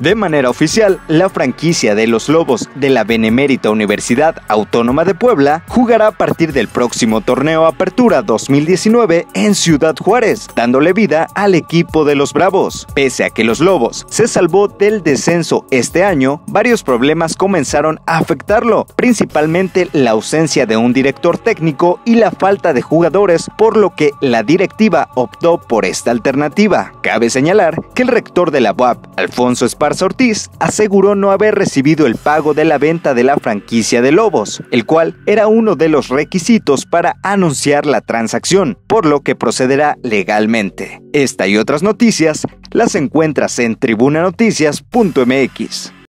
De manera oficial, la franquicia de los Lobos de la Benemérita Universidad Autónoma de Puebla jugará a partir del próximo torneo Apertura 2019 en Ciudad Juárez, dándole vida al equipo de los Bravos. Pese a que los Lobos se salvó del descenso este año, varios problemas comenzaron a afectarlo, principalmente la ausencia de un director técnico y la falta de jugadores, por lo que la directiva optó por esta alternativa. Cabe señalar que el rector de la UAP, Alfonso Esparza Ortiz, aseguró no haber recibido el pago de la venta de la franquicia de Lobos, el cual era uno de los requisitos para anunciar la transacción, por lo que procederá legalmente. Esta y otras noticias las encuentras en tribunanoticias.mx.